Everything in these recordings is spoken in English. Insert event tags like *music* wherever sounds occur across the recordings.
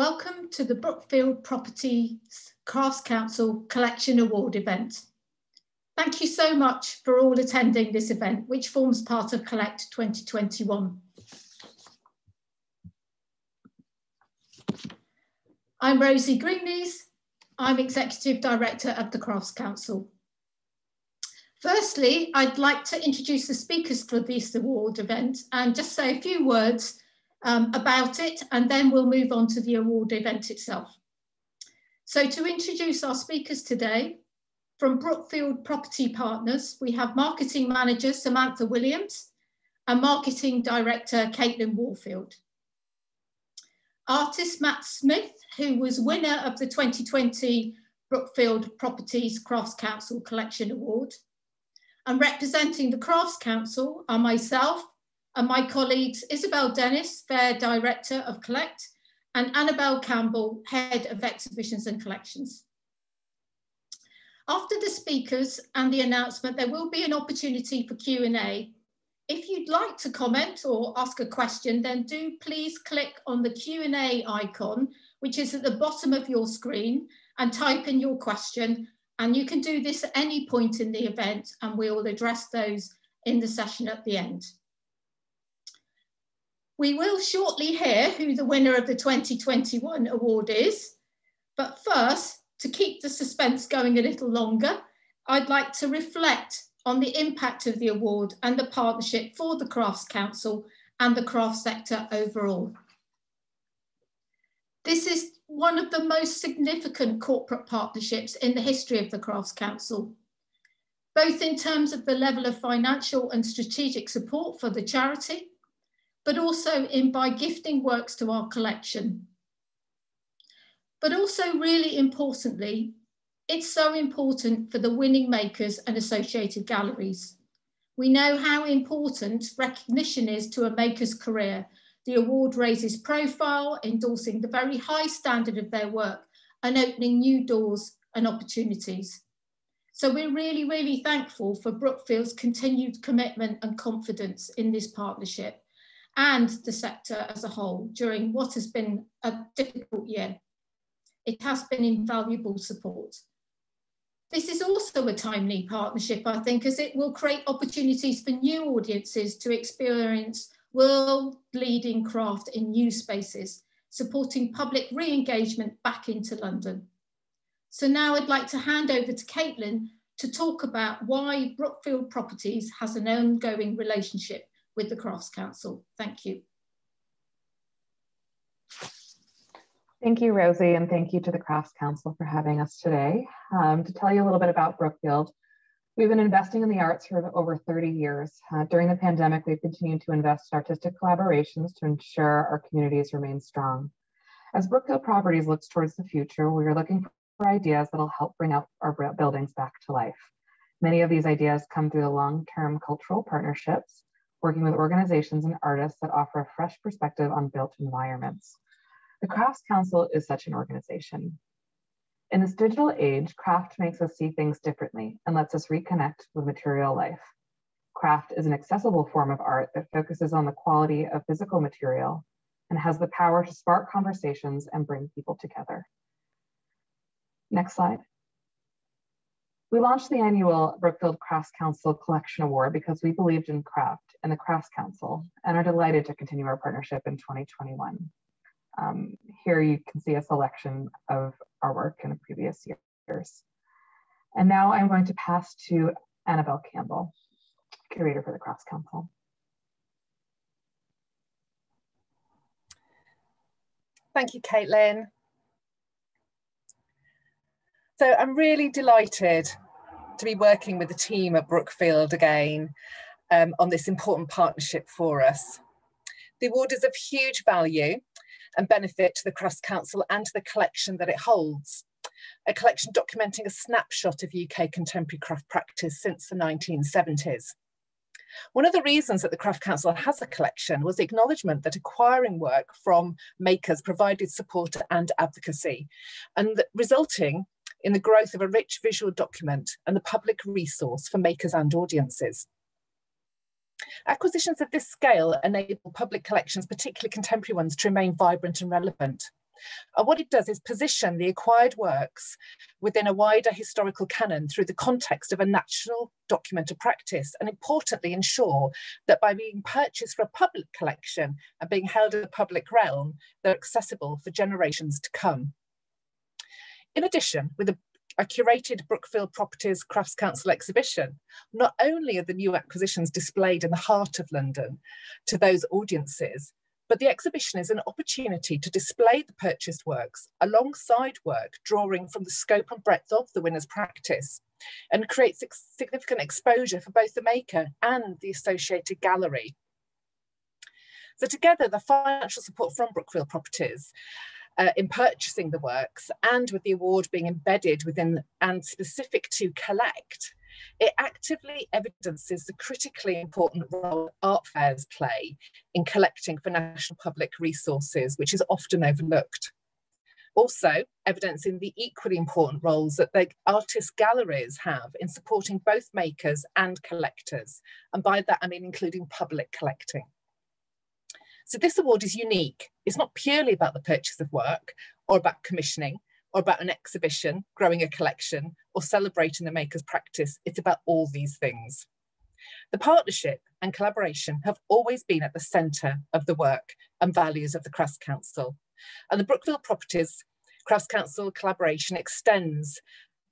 Welcome to the Brookfield Properties Crafts Council Collection Award event. Thank you so much for all attending this event, which forms part of Collect 2021. I'm Rosie Greenlees. I'm Executive Director of the Crafts Council. Firstly, I'd like to introduce the speakers for this award event and just say a few words um, about it, and then we'll move on to the award event itself. So to introduce our speakers today, from Brookfield Property Partners, we have Marketing Manager Samantha Williams and Marketing Director Caitlin Warfield. Artist Matt Smith, who was winner of the 2020 Brookfield Properties Crafts Council Collection Award. And representing the Crafts Council are myself, and my colleagues Isabel Dennis, Fair Director of Collect, and Annabelle Campbell, Head of Exhibitions and Collections. After the speakers and the announcement, there will be an opportunity for Q&A. If you'd like to comment or ask a question, then do please click on the Q&A icon, which is at the bottom of your screen, and type in your question. And you can do this at any point in the event, and we will address those in the session at the end. We will shortly hear who the winner of the 2021 award is. But first, to keep the suspense going a little longer, I'd like to reflect on the impact of the award and the partnership for the Crafts Council and the craft sector overall. This is one of the most significant corporate partnerships in the history of the Crafts Council, both in terms of the level of financial and strategic support for the charity, but also in by gifting works to our collection. But also really importantly, it's so important for the winning makers and associated galleries. We know how important recognition is to a maker's career. The award raises profile, endorsing the very high standard of their work and opening new doors and opportunities. So we're really, really thankful for Brookfield's continued commitment and confidence in this partnership and the sector as a whole during what has been a difficult year. It has been invaluable support. This is also a timely partnership, I think, as it will create opportunities for new audiences to experience world-leading craft in new spaces, supporting public re-engagement back into London. So now I'd like to hand over to Caitlin to talk about why Brookfield Properties has an ongoing relationship with the Crafts Council. Thank you. Thank you, Rosie, and thank you to the Crafts Council for having us today. Um, to tell you a little bit about Brookfield, we've been investing in the arts for over 30 years. Uh, during the pandemic, we've continued to invest in artistic collaborations to ensure our communities remain strong. As Brookfield Properties looks towards the future, we are looking for ideas that'll help bring our buildings back to life. Many of these ideas come through the long-term cultural partnerships working with organizations and artists that offer a fresh perspective on built environments. The Crafts Council is such an organization. In this digital age, craft makes us see things differently and lets us reconnect with material life. Craft is an accessible form of art that focuses on the quality of physical material and has the power to spark conversations and bring people together. Next slide. We launched the annual Brookfield Crafts Council Collection Award because we believed in craft and the Crafts Council and are delighted to continue our partnership in 2021. Um, here you can see a selection of our work in the previous years. And now I'm going to pass to Annabelle Campbell, curator for the Crafts Council. Thank you, Caitlin. So I'm really delighted to be working with the team at Brookfield again um, on this important partnership for us. The award is of huge value and benefit to the Crafts Council and to the collection that it holds. A collection documenting a snapshot of UK contemporary craft practice since the 1970s. One of the reasons that the Craft Council has a collection was the acknowledgement that acquiring work from makers provided support and advocacy, and that resulting in the growth of a rich visual document and the public resource for makers and audiences. Acquisitions of this scale enable public collections, particularly contemporary ones, to remain vibrant and relevant. And what it does is position the acquired works within a wider historical canon through the context of a national document of practice, and importantly, ensure that by being purchased for a public collection and being held in the public realm, they're accessible for generations to come. In addition, with a a curated Brookfield Properties Crafts Council exhibition, not only are the new acquisitions displayed in the heart of London to those audiences, but the exhibition is an opportunity to display the purchased works alongside work drawing from the scope and breadth of the winner's practice and creates significant exposure for both the maker and the associated gallery. So together, the financial support from Brookfield Properties uh, in purchasing the works and with the award being embedded within and specific to collect, it actively evidences the critically important role art fairs play in collecting for national public resources, which is often overlooked. Also, evidencing the equally important roles that the artist galleries have in supporting both makers and collectors. And by that, I mean including public collecting. So this award is unique. It's not purely about the purchase of work or about commissioning or about an exhibition, growing a collection or celebrating the maker's practice. It's about all these things. The partnership and collaboration have always been at the centre of the work and values of the Crafts Council. And the Brookfield Properties Crafts Council collaboration extends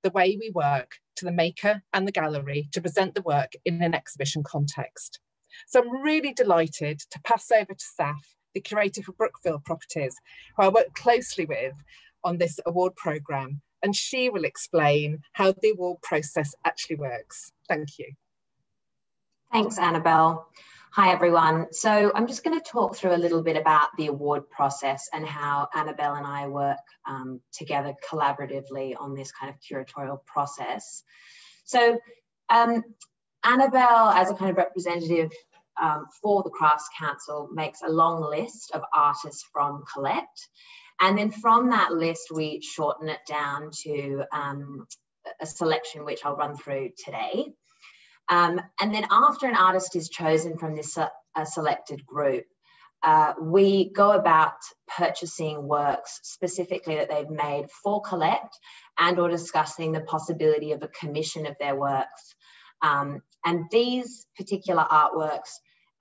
the way we work to the maker and the gallery to present the work in an exhibition context. So I'm really delighted to pass over to Saf, the curator for Brookfield Properties, who I work closely with on this award programme, and she will explain how the award process actually works. Thank you. Thanks, Annabelle. Hi, everyone. So I'm just going to talk through a little bit about the award process and how Annabelle and I work um, together collaboratively on this kind of curatorial process. So um, Annabelle, as a kind of representative um, for the Crafts Council, makes a long list of artists from Collect. And then from that list, we shorten it down to um, a selection, which I'll run through today. Um, and then after an artist is chosen from this uh, selected group, uh, we go about purchasing works specifically that they've made for collect and or discussing the possibility of a commission of their works um, and these particular artworks,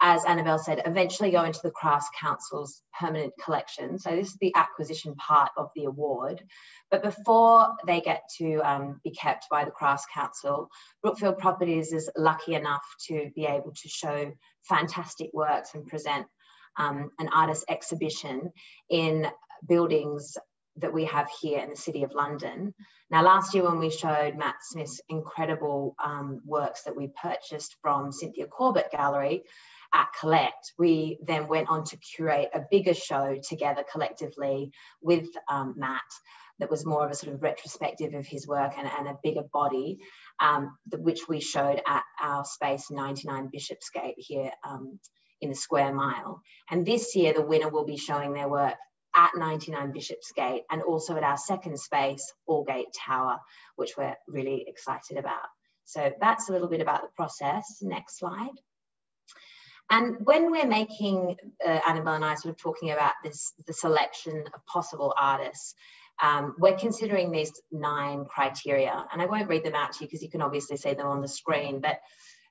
as Annabelle said, eventually go into the Crafts Council's permanent collection. So this is the acquisition part of the award. But before they get to um, be kept by the Crafts Council, Brookfield Properties is lucky enough to be able to show fantastic works and present um, an artist exhibition in buildings that we have here in the City of London. Now, last year when we showed Matt Smith's incredible um, works that we purchased from Cynthia Corbett Gallery at Collect, we then went on to curate a bigger show together collectively with um, Matt that was more of a sort of retrospective of his work and, and a bigger body, um, which we showed at our space 99 Bishopsgate here um, in the Square Mile. And this year, the winner will be showing their work at 99 Bishopsgate and also at our second space, Aldgate Tower, which we're really excited about. So that's a little bit about the process. Next slide. And when we're making, uh, Annabelle and I sort of talking about this, the selection of possible artists, um, we're considering these nine criteria. And I won't read them out to you because you can obviously see them on the screen, but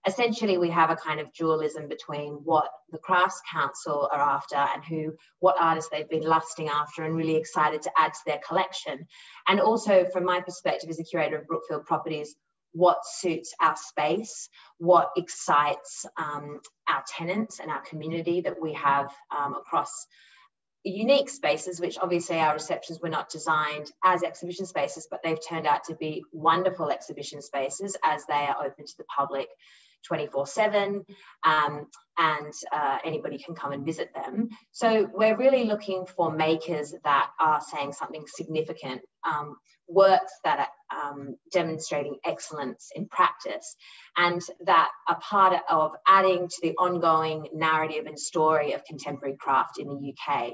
essentially we have a kind of dualism between what the crafts council are after and who what artists they've been lusting after and really excited to add to their collection. And also from my perspective as a curator of brookfield properties what suits our space what excites um, our tenants and our community that we have um, across unique spaces, which obviously our receptions were not designed as exhibition spaces, but they've turned out to be wonderful exhibition spaces as they are open to the public 24 7 um, and uh, anybody can come and visit them. So we're really looking for makers that are saying something significant, um, works that are um, demonstrating excellence in practice and that are part of adding to the ongoing narrative and story of contemporary craft in the UK.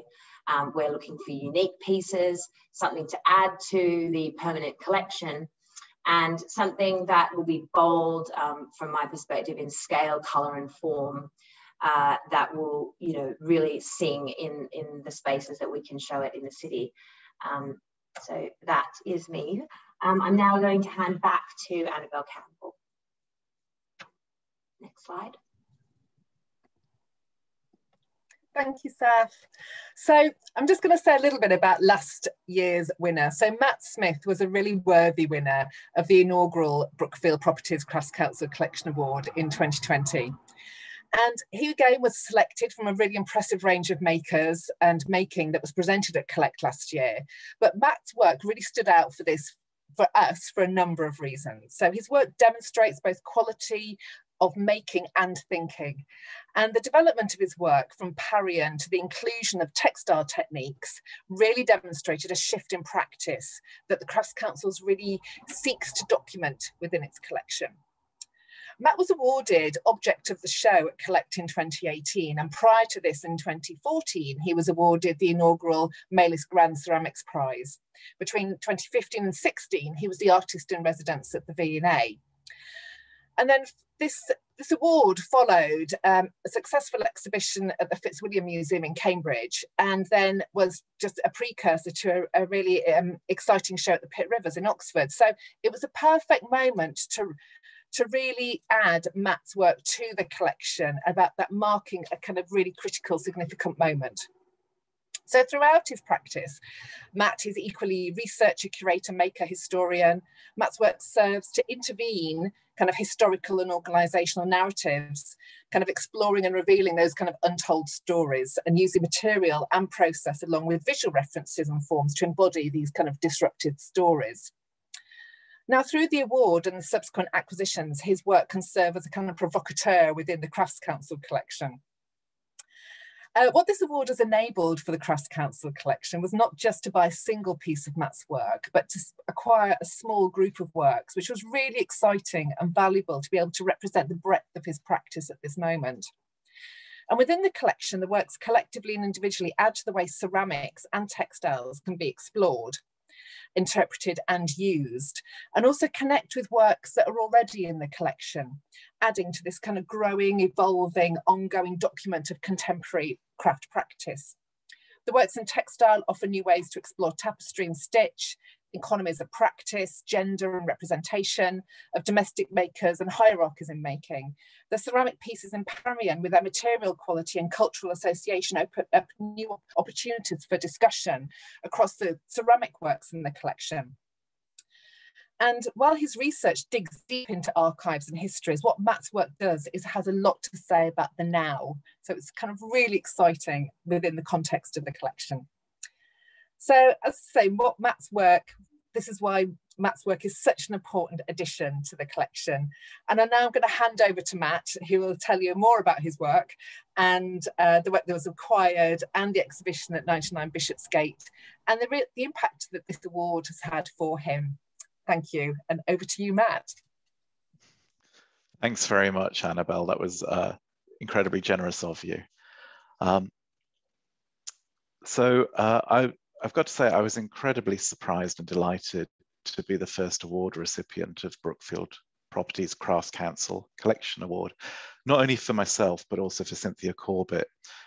Um, we're looking for unique pieces, something to add to the permanent collection, and something that will be bold um, from my perspective in scale, color, and form. uh, that will, you know, really sing in, in the spaces that we can show it in the city. Um, so that is me. Um, I'm now going to hand back to Annabelle Campbell. Next slide. Thank you, Seth. So I'm just going to say a little bit about last year's winner. So Matt Smith was a really worthy winner of the inaugural Brookfield Properties Crafts Council Collection Award in 2020. And he again was selected from a really impressive range of makers and making that was presented at Collect last year. But Matt's work really stood out for this for us for a number of reasons. So his work demonstrates both quality of making and thinking. And the development of his work from Parian to the inclusion of textile techniques really demonstrated a shift in practice that the Crafts Councils really seeks to document within its collection. Matt was awarded Object of the Show at Collect in 2018, and prior to this in 2014, he was awarded the inaugural Maylis Grand Ceramics Prize. Between 2015 and 16, he was the artist in residence at the V&A. And then this, this award followed um, a successful exhibition at the Fitzwilliam Museum in Cambridge, and then was just a precursor to a, a really um, exciting show at the Pitt Rivers in Oxford. So it was a perfect moment to to really add Matt's work to the collection about that marking a kind of really critical, significant moment. So throughout his practice, Matt is equally researcher, curator, maker, historian. Matt's work serves to intervene kind of historical and organizational narratives, kind of exploring and revealing those kind of untold stories and using material and process along with visual references and forms to embody these kind of disrupted stories. Now, through the award and the subsequent acquisitions, his work can serve as a kind of provocateur within the Crafts Council collection. Uh, what this award has enabled for the Crafts Council collection was not just to buy a single piece of Matt's work, but to acquire a small group of works, which was really exciting and valuable to be able to represent the breadth of his practice at this moment. And within the collection, the works collectively and individually add to the way ceramics and textiles can be explored interpreted and used, and also connect with works that are already in the collection, adding to this kind of growing, evolving, ongoing document of contemporary craft practice. The works in textile offer new ways to explore tapestry and stitch, economies of practice, gender and representation, of domestic makers and hierarchies in making. The ceramic pieces in Parian with their material quality and cultural association open up new opportunities for discussion across the ceramic works in the collection. And while his research digs deep into archives and histories, what Matt's work does is has a lot to say about the now. So it's kind of really exciting within the context of the collection. So as I say, what Matt's work, this is why Matt's work is such an important addition to the collection. And I'm now going to hand over to Matt, who will tell you more about his work and uh, the work that was acquired and the exhibition at 99 Bishopsgate and the, the impact that this award has had for him. Thank you. And over to you, Matt. Thanks very much, Annabelle. That was uh, incredibly generous of you. Um, so uh, I, I've got to say, I was incredibly surprised and delighted to be the first award recipient of Brookfield Properties Crafts Council Collection Award, not only for myself, but also for Cynthia Corbett,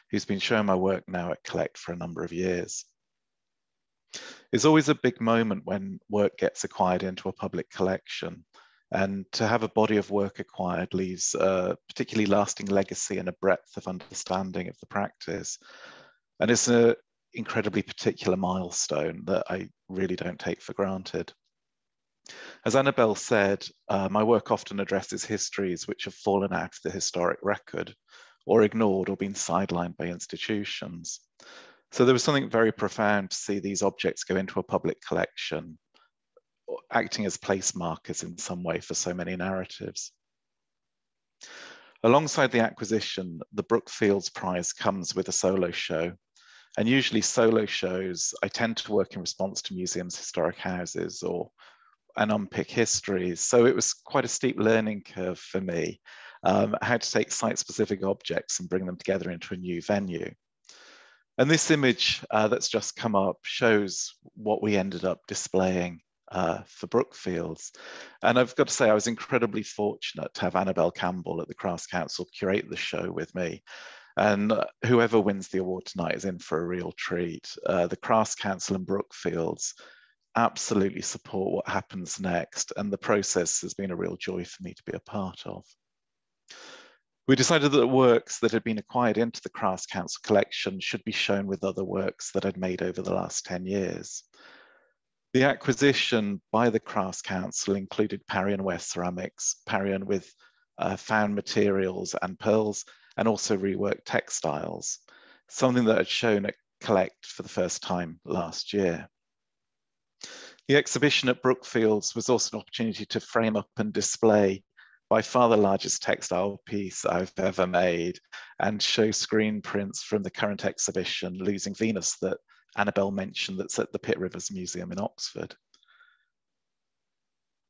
who's been showing my work now at Collect for a number of years. It's always a big moment when work gets acquired into a public collection, and to have a body of work acquired leaves a particularly lasting legacy and a breadth of understanding of the practice. And it's a, incredibly particular milestone that I really don't take for granted. As Annabelle said, uh, my work often addresses histories which have fallen out of the historic record or ignored or been sidelined by institutions. So there was something very profound to see these objects go into a public collection, acting as place markers in some way for so many narratives. Alongside the acquisition, the Brookfields Prize comes with a solo show and usually solo shows, I tend to work in response to museums, historic houses, or and unpick histories. So it was quite a steep learning curve for me, um, how to take site-specific objects and bring them together into a new venue. And this image uh, that's just come up shows what we ended up displaying uh, for Brookfields. And I've got to say, I was incredibly fortunate to have Annabelle Campbell at the Crafts Council curate the show with me. And whoever wins the award tonight is in for a real treat. Uh, the Crafts Council and Brookfields absolutely support what happens next. And the process has been a real joy for me to be a part of. We decided that works that had been acquired into the Crafts Council collection should be shown with other works that I'd made over the last 10 years. The acquisition by the Crafts Council included Parian West ceramics, Parian with uh, found materials and pearls, and also reworked textiles, something that had shown at Collect for the first time last year. The exhibition at Brookfields was also an opportunity to frame up and display by far the largest textile piece I've ever made and show screen prints from the current exhibition, Losing Venus, that Annabelle mentioned that's at the Pitt Rivers Museum in Oxford.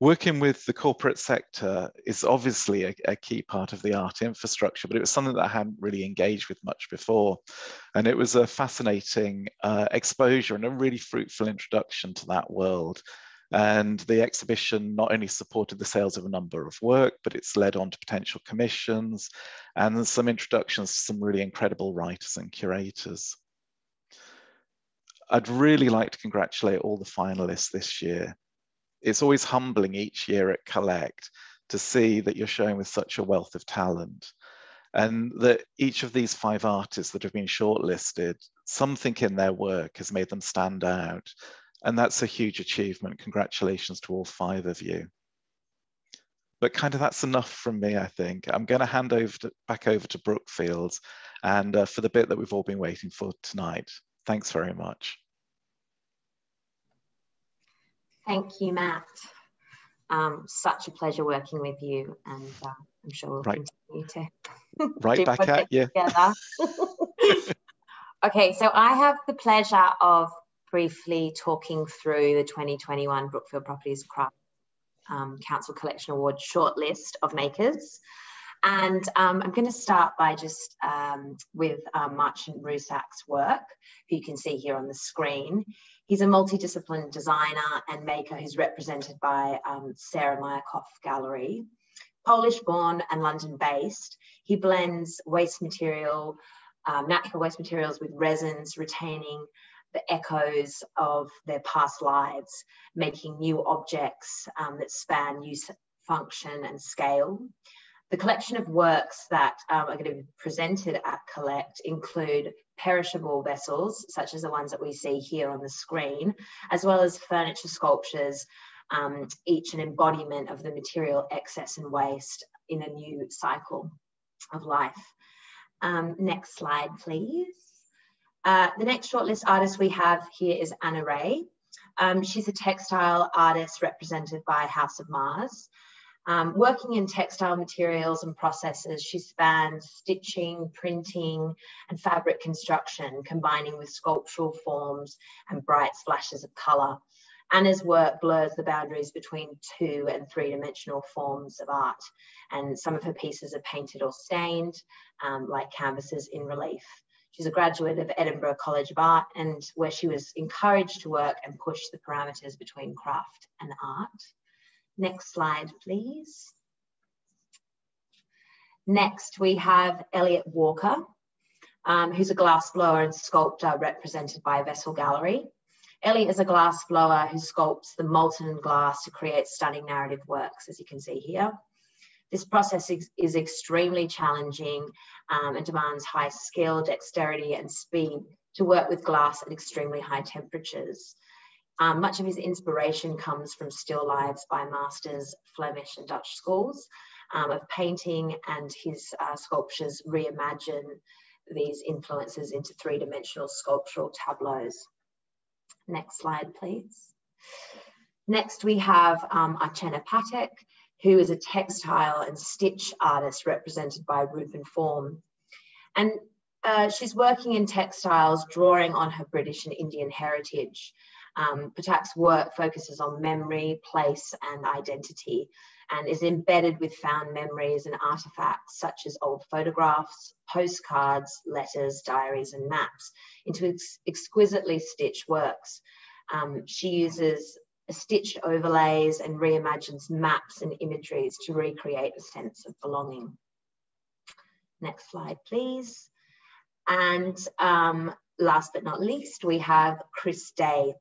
Working with the corporate sector is obviously a, a, key part of the art infrastructure, but it was something that I hadn't really engaged with much before. And it was a fascinating uh, exposure and a really fruitful introduction to that world and the exhibition not only supported the sales of a number of work, but it's led on to potential commissions and some introductions to some really incredible writers and curators. I'd really like to congratulate all the finalists this year. It's always humbling each year at Collect to see that you're showing with such a wealth of talent and that each of these five artists that have been shortlisted, something in their work has made them stand out and that's a huge achievement. Congratulations to all five of you. But kind of that's enough from me, I think. I'm going to hand over to, back over to Brookfield and uh, for the bit that we've all been waiting for tonight. Thanks very much. Thank you, Matt. Um, such a pleasure working with you, and uh, I'm sure we'll right. continue to *laughs* right back at you. *laughs* okay, so I have the pleasure of briefly talking through the 2021 Brookfield Properties Craft um, Council Collection Award shortlist of makers. And um, I'm going to start by just um, with um, Marcin Rusak's work, who you can see here on the screen. He's a multidisciplinary designer and maker who's represented by um, Sarah Myerscough Gallery. Polish born and London based, he blends waste material, um, natural waste materials with resins, retaining the echoes of their past lives, making new objects um, that span use, function, and scale. The collection of works that um, are going to be presented at Collect include perishable vessels, such as the ones that we see here on the screen, as well as furniture sculptures, um, each an embodiment of the material excess and waste in a new cycle of life. Um, next slide, please. Uh, the next shortlist artist we have here is Anna Ray. Um, she's a textile artist represented by House on Mars. Um, working in textile materials and processes, she spans stitching, printing, and fabric construction, combining with sculptural forms and bright splashes of colour. Anna's work blurs the boundaries between two and three dimensional forms of art. And some of her pieces are painted or stained, um, like canvases in relief. She's a graduate of Edinburgh College of Art and where she was encouraged to work and push the parameters between craft and art. Next slide, please. Next, we have Elliot Walker, um, who's a glassblower and sculptor represented by Vessel Gallery. Elliot is a glassblower who sculpts the molten glass to create stunning narrative works, as you can see here. This process is, is extremely challenging um, and demands high skill, dexterity, and speed to work with glass at extremely high temperatures. Um, much of his inspiration comes from still lives by masters, Flemish and Dutch schools um, of painting, and his uh, sculptures reimagine these influences into three-dimensional sculptural tableaus. Next slide, please. Next, we have um, Archana Patek, who is a textile and stitch artist represented by Roof Form. And uh, she's working in textiles, drawing on her British and Indian heritage. Um, Patek's work focuses on memory, place, and identity, and is embedded with found memories and artifacts such as old photographs, postcards, letters, diaries, and maps into ex exquisitely stitched works. Um, she uses stitched overlays and reimagines maps and imageries to recreate a sense of belonging. Next slide, please. And um, last but not least, we have Chris Day.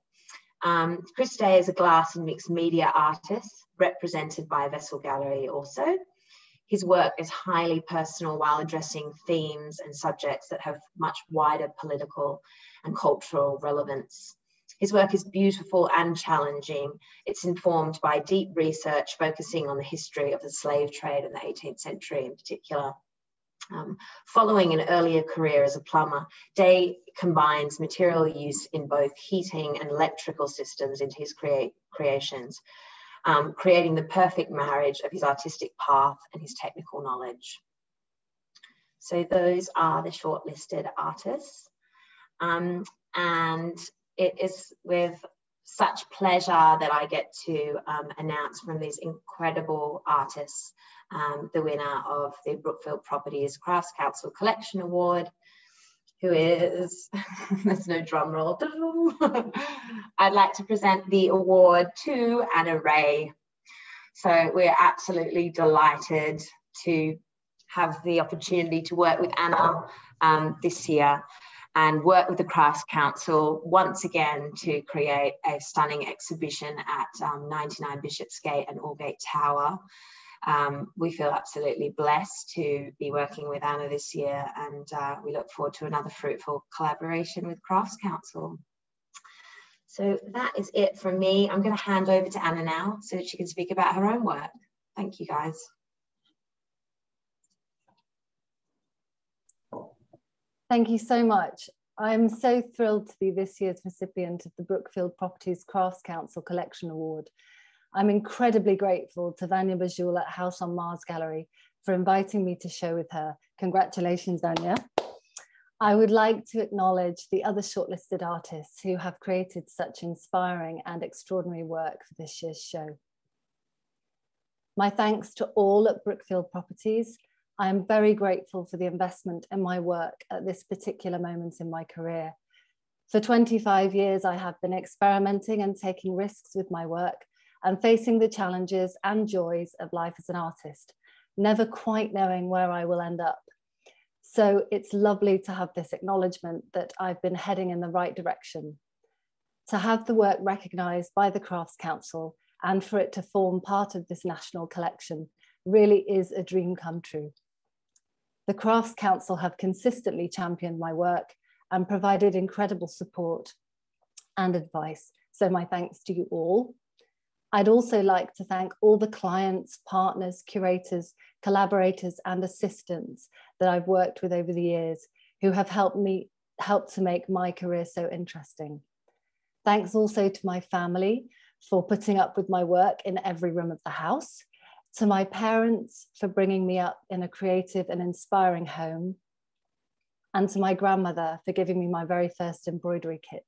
Um, Chris Day is a glass and mixed media artist represented by Vessel Gallery also. His work is highly personal while addressing themes and subjects that have much wider political and cultural relevance. His work is beautiful and challenging. It's informed by deep research focusing on the history of the slave trade in the 18th century in particular. Um, following an earlier career as a plumber, Day combines material use in both heating and electrical systems into his creations, um, creating the perfect marriage of his artistic path and his technical knowledge. So those are the shortlisted artists. Um, and it is with such pleasure that I get to um, announce from these incredible artists um, the winner of the Brookfield Properties Crafts Council Collection Award, who is, *laughs* there's no drum roll. *laughs* I'd like to present the award to Anna Ray. So we're absolutely delighted to have the opportunity to work with Anna um, this year and work with the Crafts Council once again to create a stunning exhibition at um, 99 Bishopsgate and Aldgate Tower. Um, we feel absolutely blessed to be working with Anna this year and uh, we look forward to another fruitful collaboration with Crafts Council. So that is it from me. I'm going to hand over to Anna now so that she can speak about her own work. Thank you guys. Thank you so much. I'm so thrilled to be this year's recipient of the Brookfield Properties Crafts Council Collection Award. I'm incredibly grateful to Vanya Bajul at House on Mars Gallery for inviting me to show with her. Congratulations, Vanya. I would like to acknowledge the other shortlisted artists who have created such inspiring and extraordinary work for this year's show. My thanks to all at Brookfield Properties I am very grateful for the investment in my work at this particular moment in my career. For 25 years, I have been experimenting and taking risks with my work and facing the challenges and joys of life as an artist, never quite knowing where I will end up. So it's lovely to have this acknowledgement that I've been heading in the right direction. To have the work recognised by the Crafts Council and for it to form part of this national collection really is a dream come true. The Crafts Council have consistently championed my work and provided incredible support and advice. So my thanks to you all. I'd also like to thank all the clients, partners, curators, collaborators, and assistants that I've worked with over the years who have helped me helped to make my career so interesting. Thanks also to my family for putting up with my work in every room of the house to my parents for bringing me up in a creative and inspiring home, and to my grandmother for giving me my very first embroidery kit.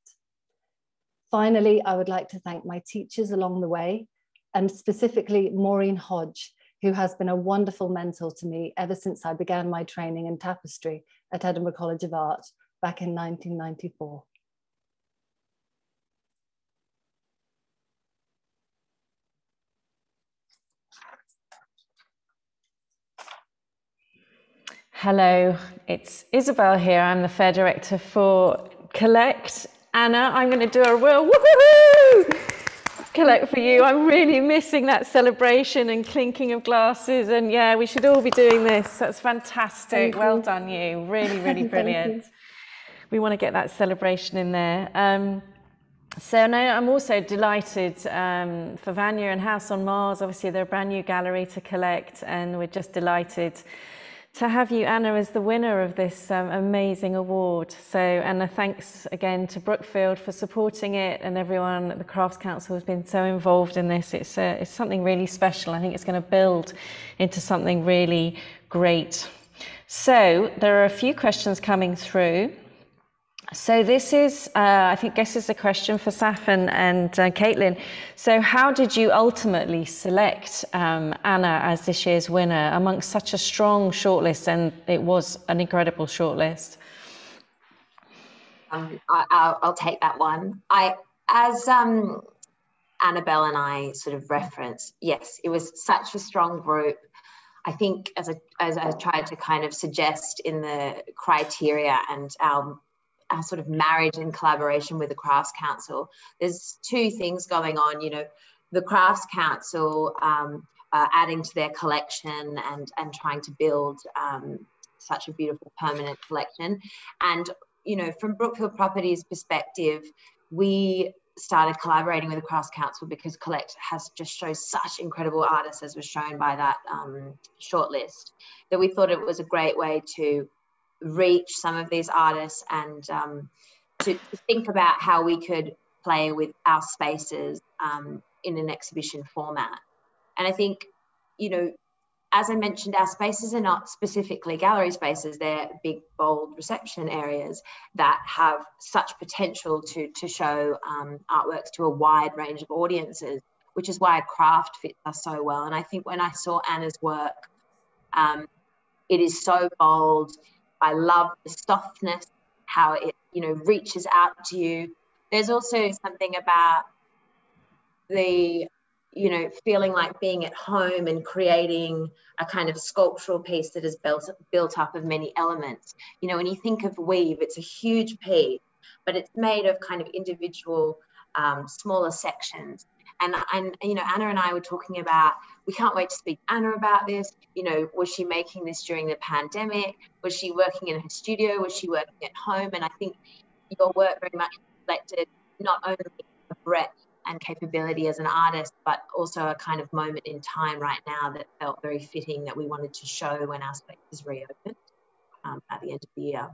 Finally, I would like to thank my teachers along the way, and specifically Maureen Hodge, who has been a wonderful mentor to me ever since I began my training in tapestry at Edinburgh College of Art back in 1994. Hello, it's Isabel here. I'm the Fair Director for Collect. Anna, I'm going to do a real woohoo! Collect for you. I'm really missing that celebration and clinking of glasses. And yeah, we should all be doing this. That's fantastic. well done, you. Really, really *laughs* brilliant. we want to get that celebration in there. Um, so no, I'm also delighted um, for Vanya and House on Mars. Obviously, they're a brand new gallery to collect, and we're just delighted to have you, Anna, as the winner of this um, amazing award. So, Anna, thanks again to Brookfield for supporting it and everyone at the Crafts Council has been so involved in this. It's, uh, it's something really special. I think it's going to build into something really great. So, there are a few questions coming through. So this is, uh, I think, this is a question for Safan and uh, Caitlin. So how did you ultimately select um, Anna as this year's winner amongst such a strong shortlist? And it was an incredible shortlist. Um, I, will take that one. I, as um, Annabelle and I sort of reference, yes, it was such a strong group. I think as, a, as I tried to kind of suggest in the criteria and our, our sort of marriage and collaboration with the Crafts Council, there's two things going on. You know, the Crafts Council um, uh, adding to their collection and, and trying to build um, such a beautiful permanent collection. And, you know, from Brookfield Properties perspective, we started collaborating with the Crafts Council because Collect has just shows such incredible artists, as was shown by that um, shortlist, that we thought it was a great way to reach some of these artists and um, to, think about how we could play with our spaces um, in an exhibition format. And I think, you know, as I mentioned, our spaces are not specifically gallery spaces. They're big, bold reception areas that have such potential to, to show um, artworks to a wide range of audiences, which is why craft fits us so well. And I think when I saw Anna's work, um, it is so bold. I love the softness, how it, you know, reaches out to you. There's also something about the you know, feeling like being at home and creating a kind of sculptural piece that is built built up of many elements. You know, when you think of weave, it's a huge piece, but it's made of kind of individual um, smaller sections. And, and you know, Anna and I were talking about we can't wait to speak to Anna about this. You know, was she making this during the pandemic? Was she working in her studio? Was she working at home? And I think your work very much reflected not only the breadth and capability as an artist, but also a kind of moment in time right now that felt very fitting that we wanted to show when our spaces reopened um, at the end of the year.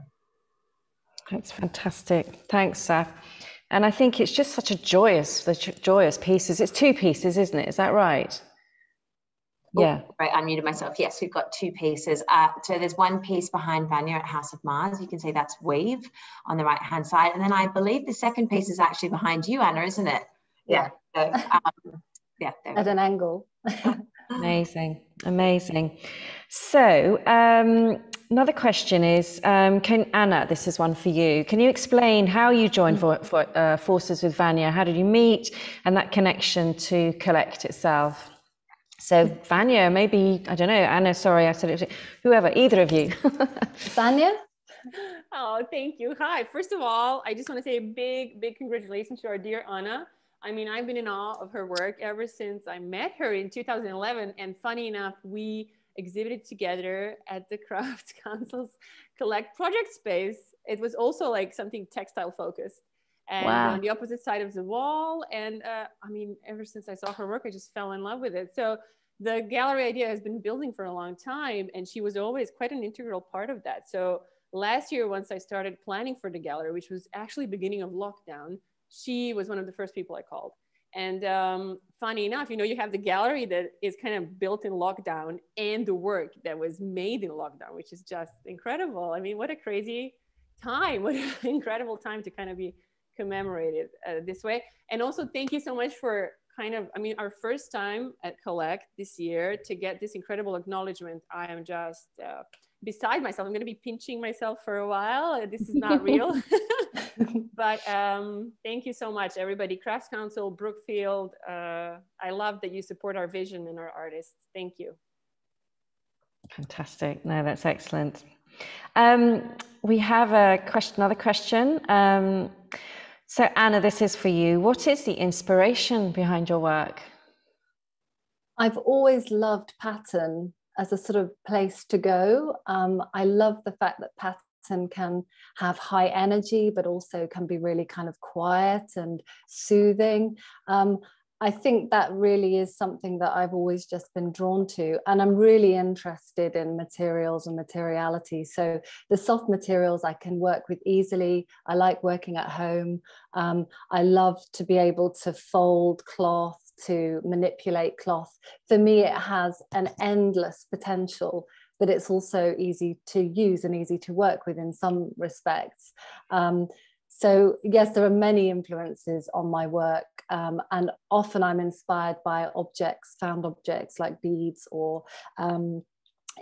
That's fantastic. Thanks, Saf. And I think it's just such a joyous, the joyous pieces. It's two pieces, isn't it? Is that right? Oh, yeah. Right, I muted myself. Yes, we've got two pieces. Uh, so there's one piece behind Vanya at House on Mars. You can see that's Weave on the right hand side. And then I believe the second piece is actually behind you, Anna, isn't it? yeah. So, um, yeah. At an angle. *laughs* amazing, amazing. So um, another question is, um, can Anna? This is one for you. Can you explain how you joined for, for, uh, forces with Vanya? How did you meet, and that connection to Collect itself? So Vanya, maybe I don't know. Anna, sorry, I said it. Whoever, either of you. *laughs* Vanya. Oh, thank you. Hi. First of all, I just want to say a big, big congratulations to our dear Anna I mean, I've been in awe of her work ever since I met her in 2011. And funny enough, we exhibited together at the *laughs* Crafts Council's Collect project space. It was also like something textile focused and wow. on the opposite side of the wall. And uh, I mean, ever since I saw her work, I just fell in love with it. So the gallery idea has been building for a long time, and she was always quite an integral part of that. So last year, once I started planning for the gallery, which was actually beginning of lockdown, she was one of the first people I called. And um, funny enough, you know, you have the gallery that is kind of built in lockdown and the work that was made in lockdown, which is just incredible. I mean, what a crazy time, *laughs* what an incredible time to kind of be commemorated uh, this way. And also, thank you so much for kind of, I mean, our first time at Collect this year to get this incredible acknowledgement. I am just uh, beside myself. I'm going to be pinching myself for a while. This is not real. *laughs* *laughs* but um, thank you so much, everybody. Crafts Council, Brookfield. Uh, I love that you support our vision and our artists. Thank you. Fantastic. No, that's excellent. Um, we have a question, another question. Um, so, Anna, this is for you. What is the inspiration behind your work? I've always loved pattern as a sort of place to go. Um, I love the fact that pattern can have high energy, but also can be really kind of quiet and soothing. Um, I think that really is something that I've always just been drawn to. And I'm really interested in materials and materiality. So the soft materials I can work with easily. I like working at home. Um, I love to be able to fold cloth to manipulate cloth. For me, it has an endless potential, but it's also easy to use and easy to work with in some respects. Um, so yes, there are many influences on my work, um, and often I'm inspired by objects, found objects like beads or um,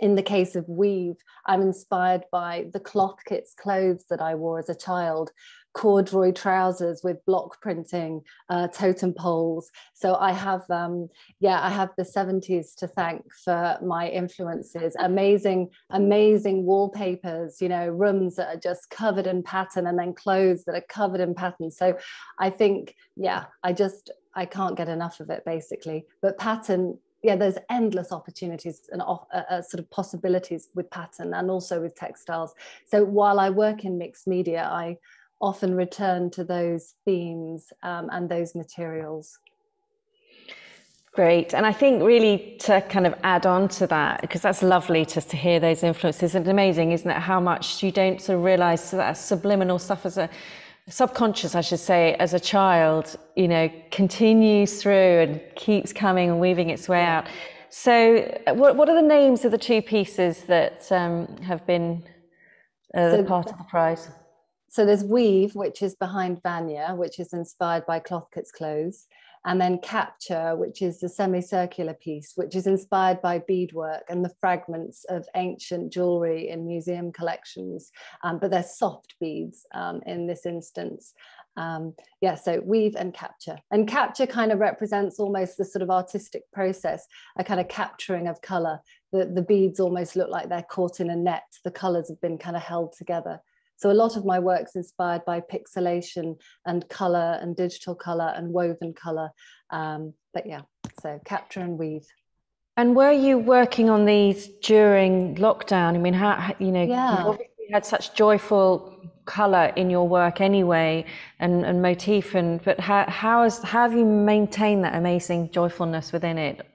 in the case of weave, I'm inspired by the cloth kits clothes that I wore as a child, corduroy trousers with block printing, uh, totem poles. So I have, um, yeah, I have the 70s to thank for my influences. Amazing, amazing wallpapers, you know, rooms that are just covered in pattern and then clothes that are covered in pattern. So I think, yeah, I just, I can't get enough of it basically. But pattern yeah, there's endless opportunities and uh, uh, sort of possibilities with pattern and also with textiles. So while I work in mixed media, I often return to those themes um, and those materials. Great. And I think really to kind of add on to that, because that's lovely just to hear those influences and amazing, isn't it? How much you don't sort of realize that subliminal stuff as a subconscious, I should say, as a child, you know, continues through and keeps coming and weaving its way out. So, what, what are the names of the two pieces that um, have been uh, so, part of the prize? So, there's Weave, which is behind Vanya, which is inspired by Clothkits clothes and then capture, which is the semicircular piece, which is inspired by beadwork and the fragments of ancient jewelry in museum collections, um, but they're soft beads um, in this instance. Um, yeah, so weave and capture. And capture kind of represents almost the sort of artistic process, a kind of capturing of color. The, the beads almost look like they're caught in a net. The colors have been kind of held together. So a lot of my work's inspired by pixelation and color and digital color and woven color. Um, but yeah, so capture and weave. And were you working on these during lockdown? I mean, how, you know, yeah. you've obviously had such joyful color in your work anyway and, and motif and but how, how, is, how have you maintained that amazing joyfulness within it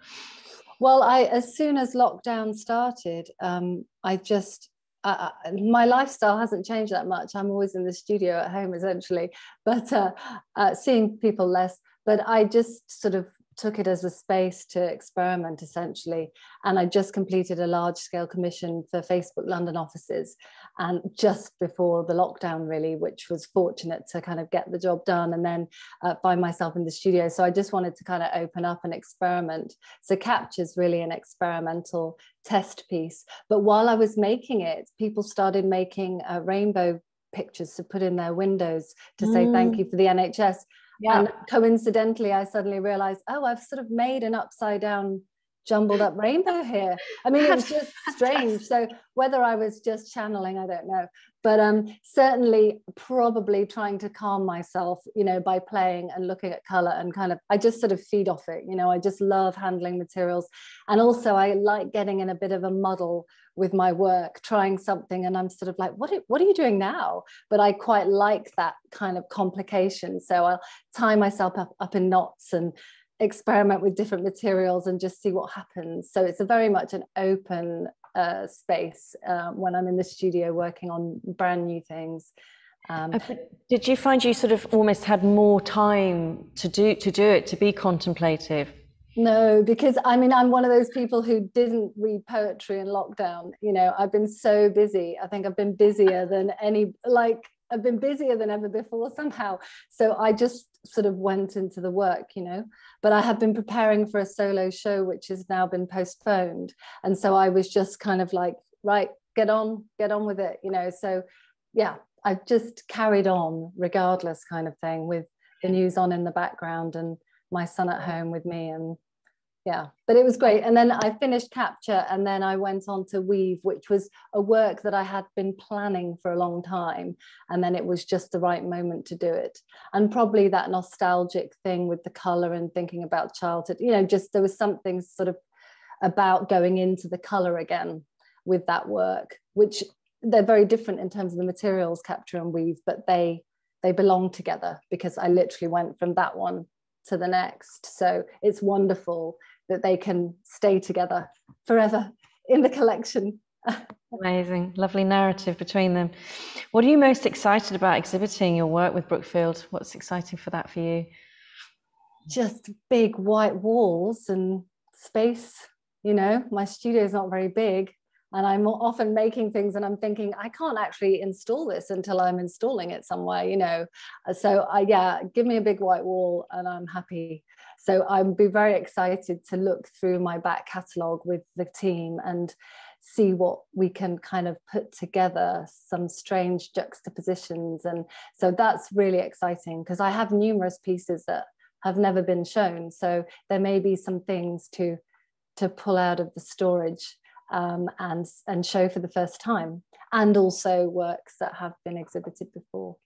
well i as soon as lockdown started um, i just uh, my lifestyle hasn't changed that much. I'm always in the studio at home essentially, but uh, uh, seeing people less. But I just sort of took it as a space to experiment essentially. And I just completed a large scale commission for Facebook London offices and just before the lockdown really, which was fortunate to kind of get the job done and then uh, find myself in the studio. So I just wanted to kind of open up and experiment. So Capture is really an experimental test piece. But while I was making it, people started making uh, rainbow pictures to put in their windows to mm. say thank mm. you for the NHS. Yeah. And coincidentally, I suddenly realized, oh, I've sort of made an upside down jumbled up rainbow here. I mean, it was just *laughs* strange. So whether I was just channeling, I don't know. But um, certainly, probably trying to calm myself, you know, by playing and looking at color and kind of, I just sort of feed off it. You know, I just love handling materials, and also I like getting in a bit of a muddle with my work, trying something, and I'm sort of like, what? What are you doing now? But I quite like that kind of complication. So I'll tie myself up up in knots and experiment with different materials and just see what happens. So it's a very much an open uh, space uh, when I'm in the studio working on brand new things. Um, uh, did you find you sort of almost had more time to do to do it to be contemplative? No, because I mean I'm one of those people who didn't read poetry in lockdown. You know, I've been so busy. I think I've been busier than any like I've been busier than ever before somehow. So I just sort of went into the work, you know. But I have been preparing for a solo show, which has now been postponed. And so I was just kind of like, right, get on, get on with it, you know. So yeah, I've just carried on regardless kind of thing with the news on in the background and my son at home with me and yeah but it was great. And then i finished capture and then i went on to weave which was a work that i had been planning for a long time and then it was just the right moment to do it. And probably that nostalgic thing with the color and thinking about childhood you know just there was something sort of about going into the color again with that work which they're very different in terms of the materials capture and weave but they they belong together because i literally went from that one to the next. So it's wonderful that they can stay together forever in the collection. Amazing, lovely narrative between them. What are you most excited about exhibiting your work with Brookfield? What's exciting for that for you? Just big white walls and space. You know, my studio is not very big, and I'm often making things and I'm thinking I can't actually install this until I'm installing it somewhere. You know, so I, yeah, give me a big white wall and I'm happy. So I'd be very excited to look through my back catalogue with the team and see what we can kind of put together some strange juxtapositions. And so that's really exciting because i have numerous pieces that have never been shown. So there may be some things to to pull out of the storage um, and and show for the first time and also works that have been exhibited before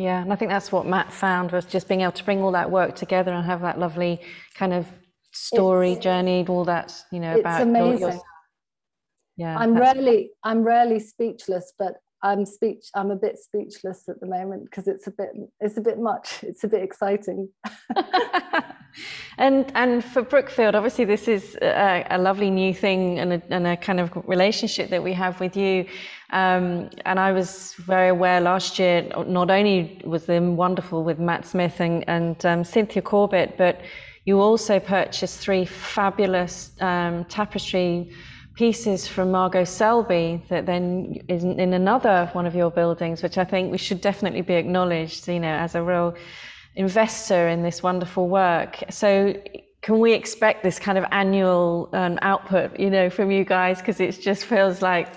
yeah and i think that's what matt found was just being able to bring all that work together and have that lovely kind of story it's, journey all that you know it's about amazing. Your, yeah i'm rarely i'm rarely speechless but i'm speech i'm a bit speechless at the moment because it's a bit it's a bit much it's a bit exciting *laughs* and and for brookfield obviously this is a, a lovely new thing and a, and a, kind of relationship that we have with you. Um, and i was very aware last year not only was them wonderful with matt smith and, and um, cynthia corbett but you also purchased three fabulous um, tapestry pieces from Margo Selby that then is in another one of your buildings, which I think we should definitely be acknowledged, you know, as a real investor in this wonderful work. So can we expect this kind of annual um, output, you know, from you guys? Because it just feels like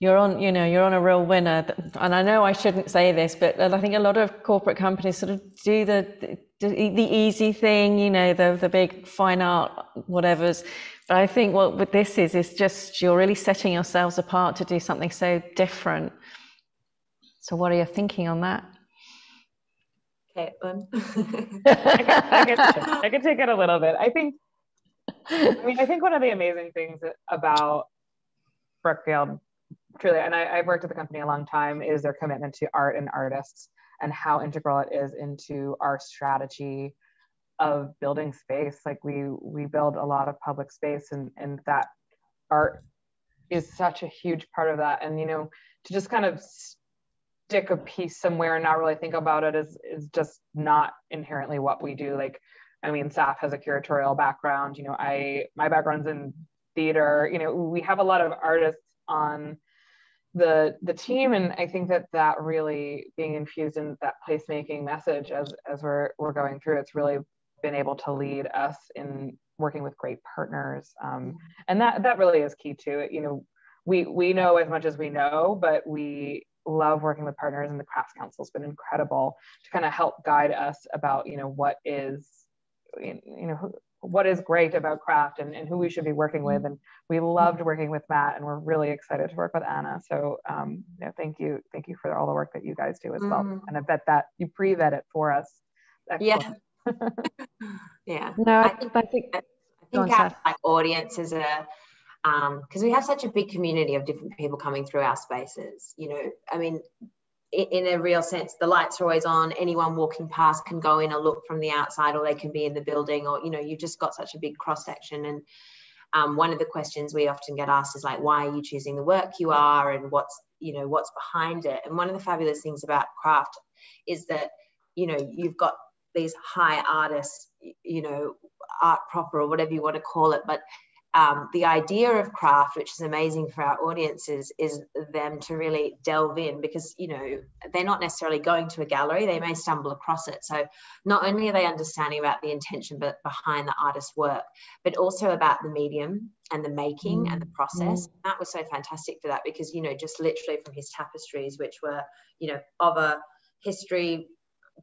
you're on, you know, you're on a real winner. And I know I shouldn't say this, but I think a lot of corporate companies sort of do the the, the easy thing, you know, the the big fine art whatever's. But I think what with this is is just you're really setting yourselves apart to do something so different. So what are you thinking on that? Caitlin. Um, I, can, I, can, *laughs* I can take it a little bit. I think I mean I think one of the amazing things about Brookfield truly, and I, have worked at the company a long time, is their commitment to art and artists and how integral it is into our strategy of building space. Like we we build a lot of public space and, and that art is such a huge part of that. And you know, to just kind of stick a piece somewhere and not really think about it is is just not inherently what we do. Like, I mean, Saf has a curatorial background. You know, I my background's in theater. You know, we have a lot of artists on the the team and i think that that really being infused in that placemaking message as as we're we're going through it's really been able to lead us in working with great partners um, and that that really is key to it you know we we know as much as we know but we love working with partners and the crafts council has been incredible to kind of help guide us about you know what is you know what is great about craft and, and who we should be working with. And we loved working with Matt and we're really excited to work with Anna. So um, yeah, thank you. Thank you for all the work that you guys do as well. Mm. And I bet that you pre-vet it for us. Excellent. Yeah. *laughs* yeah. No, I think, I think, I think our like, audience is a, because um, we have such a big community of different people coming through our spaces. You know, I mean, in a real sense the lights are always on anyone walking past can go in and look from the outside or they can be in the building or you know you've just got such a big cross section and um, one of the questions we often get asked is like why are you choosing the work you are and what's you know what's behind it and one of the fabulous things about craft is that you know you've got these high artists you know art proper or whatever you want to call it but um, the idea of craft, which is amazing for our audiences, is them to really delve in because you know they're not necessarily going to a gallery; they may stumble across it. So not only are they understanding about the intention but behind the artist's work, but also about the medium and the making mm. and the mm, process. Mm. That was so fantastic for that because you know just literally from his tapestries, which were you know of a history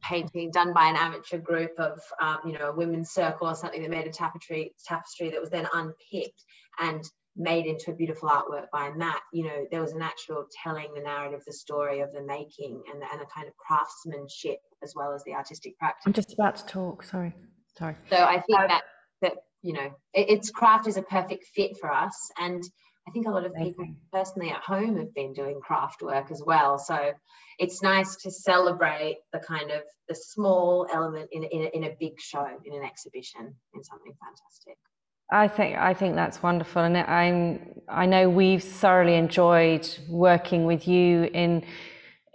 painting done by an amateur group of um, you know a women's circle or something that made a tapestry tapestry that was then unpicked and made into a beautiful artwork by Matt. You know, there was an actual telling the narrative, the story of the making and, and a kind of craftsmanship as well as the artistic practice. I'm just about to talk, sorry. Sorry. So I think that that, you know, it, it's craft is a perfect fit for us. And I think a lot of people personally at home have been doing craft work as well. So it's nice to celebrate the kind of the small element in, in, in a big show, in an exhibition, in something fantastic. I think I think that's wonderful, and I'm I know we've thoroughly enjoyed working with you in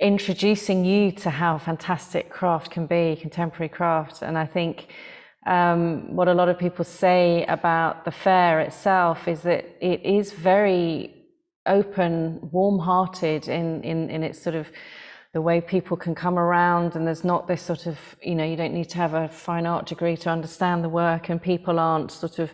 introducing you to how fantastic craft can be, contemporary craft, and I think um, what a lot of people say about the fair itself is that it is very open, warm-hearted in, in, in its sort of the way people can come around and there's not this sort of, you know, you don't need to have a fine art degree to understand the work and people aren't sort of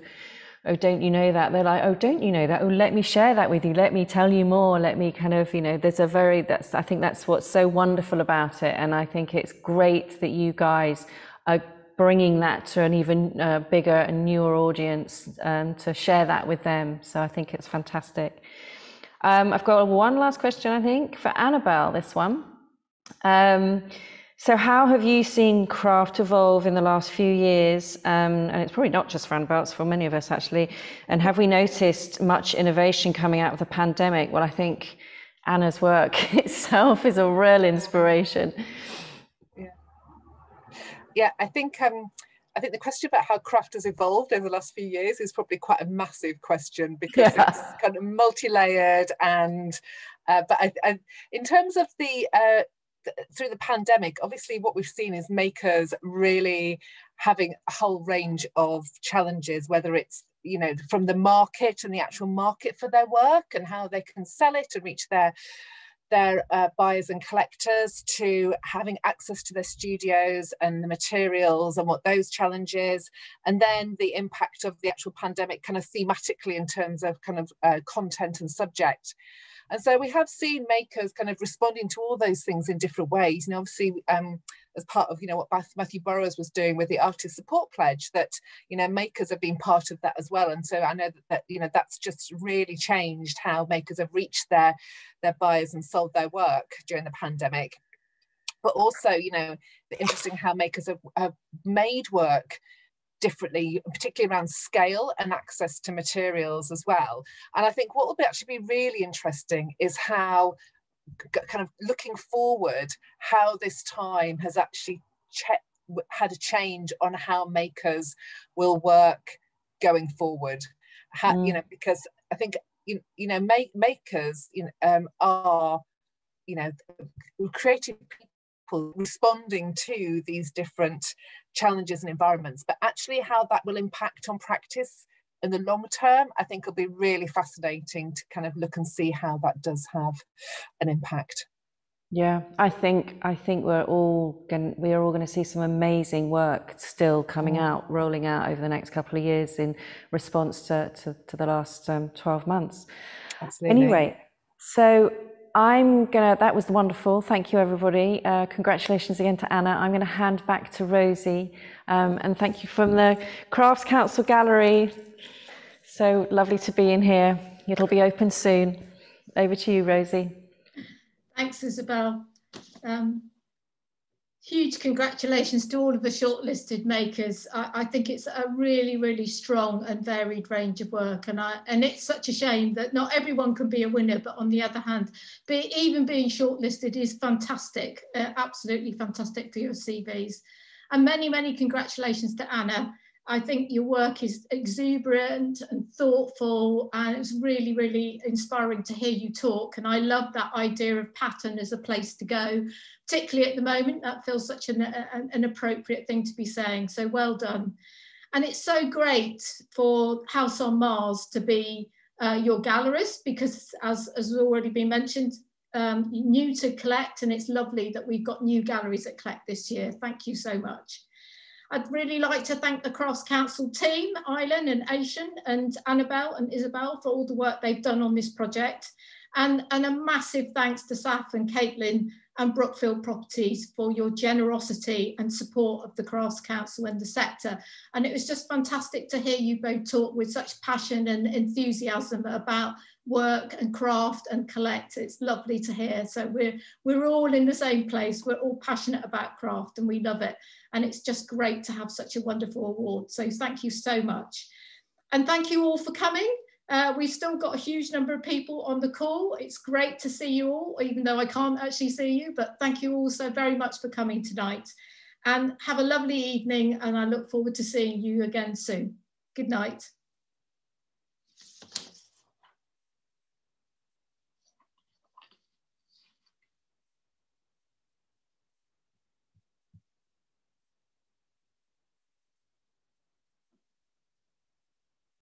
oh, don't you know that? They're like, oh, don't you know that? Oh, let me share that with you. Let me tell you more. Let me kind of, you know, there's a very, that's, I think that's what's so wonderful about it. And I think it's great that you guys are bringing that to an even uh, bigger and newer audience um, to share that with them. So I think it's fantastic. Um, I've got one last question, I think, for Annabelle, this one. Um, so, how have you seen craft evolve in the last few years? Um, and it's probably not just for Annabelle, it's for many of us actually. And have we noticed much innovation coming out of the pandemic? Well, I think Anna's work *laughs* itself is a real inspiration. Yeah, I think. Um, I think the question about how craft has evolved over the last few years is probably quite a massive question because yeah. it's kind of multi-layered and uh, but I, I, in terms of the uh, through the pandemic, obviously what we've seen is makers really having a whole range of challenges, whether it's you know from the market and the actual market for their work and how they can sell it and reach their their uh, buyers and collectors to having access to their studios and the materials and what those challenges and then the impact of the actual pandemic kind of thematically in terms of kind of uh, content and subject and so we have seen makers kind of responding to all those things in different ways. And obviously, um, as part of you know what Matthew Burrows was doing with the Artist Support Pledge, that you know makers have been part of that as well. And so I know that, that you know that's just really changed how makers have reached their their buyers and sold their work during the pandemic. But also, you know, interesting how makers have, have made work differently, particularly around scale and access to materials as well. And I think what will be actually be really interesting is how kind of looking forward, how this time has actually had a change on how makers will work going forward. How, mm. You know, because I think you, you know make, makers you know, um, are you know creative people responding to these different challenges and environments, but actually how that will impact on practice in the long term, I think it'll be really fascinating to kind of look and see how that does have an impact. Yeah, I think I think we're all going we are all going to see some amazing work still coming out, rolling out over the next couple of years in response to to, to the last um, twelve months. Absolutely. Anyway, so I'm gonna, that was wonderful. Thank you, everybody. Uh, congratulations again to Anna. I'm gonna hand back to Rosie. Um, and thank you from the Crafts Council Gallery. So lovely to be in here. It'll be open soon. Over to you, Rosie. Thanks, Isabel. Um, huge congratulations to all of the shortlisted makers. I, I, think it's a really, really strong and varied range of work. And, I, and it's such a shame that not everyone can be a winner, but on the other hand, be, even being shortlisted is fantastic, uh, absolutely fantastic for your CVs. And many, many congratulations to Anna. I think your work is exuberant and thoughtful, and it's really, really inspiring to hear you talk. And I love that idea of pattern as a place to go, particularly at the moment. That feels such an, an, an appropriate thing to be saying. So well done. And it's so great for House on Mars to be uh, your gallerist because, as, as has already been mentioned, um, new to Collect, and it's lovely that we've got new galleries at Collect this year. Thank you so much. I'd really like to thank the Crafts Council team, Eileen and Asian and Annabelle and Isabel for all the work they've done on this project. And, and a massive thanks to Saf and Caitlin and Brookfield Properties for your generosity and support of the Crafts Council and the sector. And it was just fantastic to hear you both talk with such passion and enthusiasm about work and craft and collect. It's lovely to hear. So we're, we're all in the same place. We're all passionate about craft and we love it. And it's just great to have such a wonderful award. So thank you so much. And thank you all for coming. Uh, we've still got a huge number of people on the call. It's great to see you all, even though I can't actually see you, but thank you all so very much for coming tonight. And have a lovely evening, and I look forward to seeing you again soon. Good night.